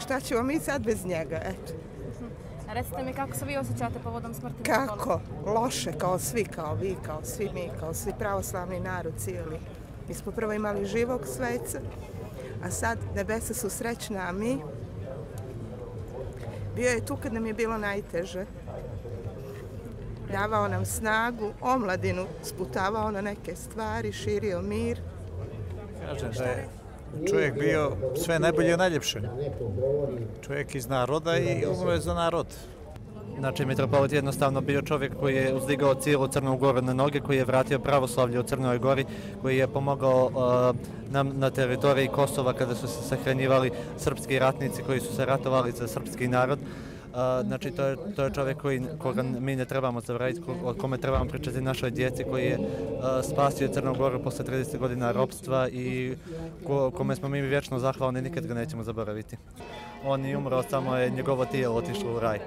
Šta ćemo mi sad bez njega, eto. Recite mi kako se vi osjećate povodom smrti Kako? Loše, kao svi, kao vi, kao svi mi, kao svi pravoslavni narod cijeli. Mi smo prvo imali živog sveca, a sad nebesa su srećna, a mi? Bio je tu kad nam je bilo najteže. Davao nam snagu, omladinu, sputavao na neke stvari, širio mir. Kažem da je čovjek bio sve najbolje i najljepše. Čovjek iz naroda i umro je za narod. Znači, mitropolit je jednostavno bio čovjek koji je uzdigao cijelu Crnu Goru na noge, koji je vratio pravoslavlje u Crnoj Gori, koji je pomogao uh, nam na teritoriji Kosova kada su se sahranjivali srpski ratnici koji su se ratovali za srpski narod. A, znači, to je, to je čovjek koji, koga mi ne trebamo zavraditi, o kome trebamo pričati našoj djeci, koji je a, spasio Crnu Goru posle 30 godina ropstva i ko, kome smo mi vječno zahvalni, nikad ga nećemo zaboraviti. On je umro, samo je njegovo tijelo otišlo u raj.